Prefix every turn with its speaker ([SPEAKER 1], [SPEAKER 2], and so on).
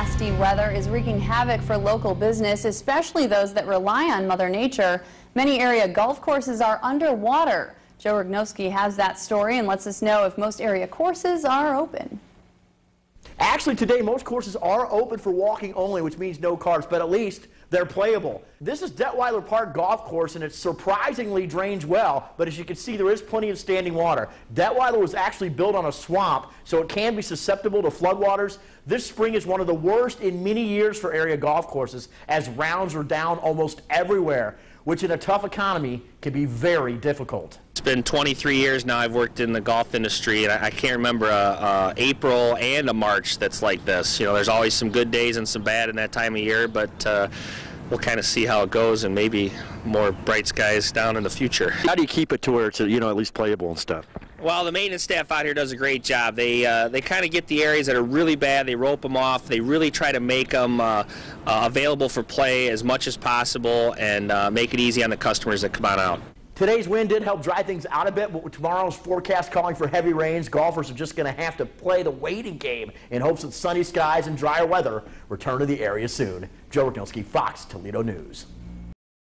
[SPEAKER 1] nasty weather is wreaking havoc for local business, especially those that rely on Mother Nature. Many area golf courses are underwater. Joe Rignowski has that story and lets us know if most area courses are open.
[SPEAKER 2] Actually, today, most courses are open for walking only, which means no cars, but at least they're playable. This is Detwiler Park Golf Course, and it surprisingly drains well, but as you can see, there is plenty of standing water. Detwiler was actually built on a swamp, so it can be susceptible to floodwaters. This spring is one of the worst in many years for area golf courses, as rounds are down almost everywhere, which in a tough economy can be very difficult.
[SPEAKER 3] It's been 23 years now I've worked in the golf industry, and I, I can't remember a, a, April and a March that's like this. You know, there's always some good days and some bad in that time of year, but uh, we'll kind of see how it goes and maybe more bright skies down in the future.
[SPEAKER 4] How do you keep it to where it's you know at least playable and stuff?
[SPEAKER 3] Well, the maintenance staff out here does a great job. They uh, they kind of get the areas that are really bad, they rope them off. They really try to make them uh, uh, available for play as much as possible and uh, make it easy on the customers that come on out.
[SPEAKER 2] Today's wind did help dry things out a bit, but with tomorrow's forecast calling for heavy rains, golfers are just going to have to play the waiting game in hopes that sunny skies and drier weather return to the area soon. Joe Rignowski, Fox Toledo News.